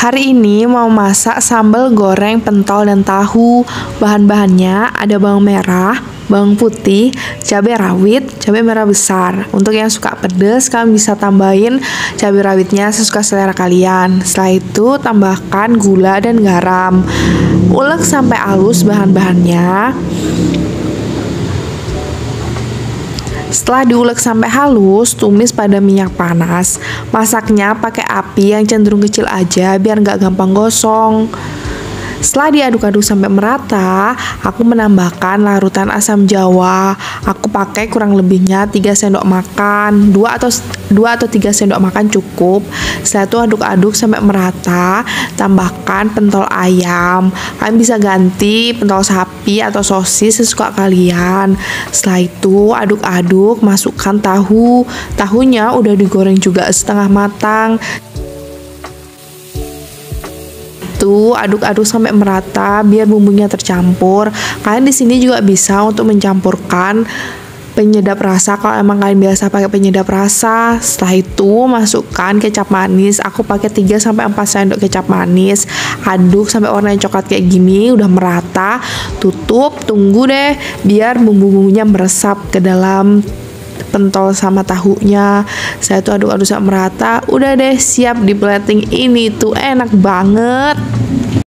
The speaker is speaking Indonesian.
Hari ini mau masak sambal goreng pentol dan tahu. Bahan-bahannya ada bawang merah, bawang putih, cabai rawit, cabai merah besar. Untuk yang suka pedas, kalian bisa tambahin cabai rawitnya sesuka selera kalian. Setelah itu, tambahkan gula dan garam. Ulek sampai halus bahan-bahannya. Setelah diulek sampai halus, tumis pada minyak panas. Masaknya pakai api yang cenderung kecil aja biar nggak gampang gosong. Setelah diaduk-aduk sampai merata, aku menambahkan larutan asam jawa. Aku pakai kurang lebihnya 3 sendok makan, 2 atau 2 atau 3 sendok makan cukup. Setelah itu aduk-aduk sampai merata, tambahkan pentol ayam. Kalian bisa ganti pentol sapi atau sosis sesuka kalian. Setelah itu aduk-aduk, masukkan tahu. Tahunya udah digoreng juga setengah matang itu aduk-aduk sampai merata biar bumbunya tercampur. Kalian di sini juga bisa untuk mencampurkan penyedap rasa kalau emang kalian biasa pakai penyedap rasa. Setelah itu masukkan kecap manis. Aku pakai 3 sampai 4 sendok kecap manis. Aduk sampai warnanya coklat kayak gini, udah merata. Tutup, tunggu deh biar bumbu-bumbunya meresap ke dalam pentol sama tahunya saya tuh aduk-aduk sampai merata udah deh siap di plating ini tuh enak banget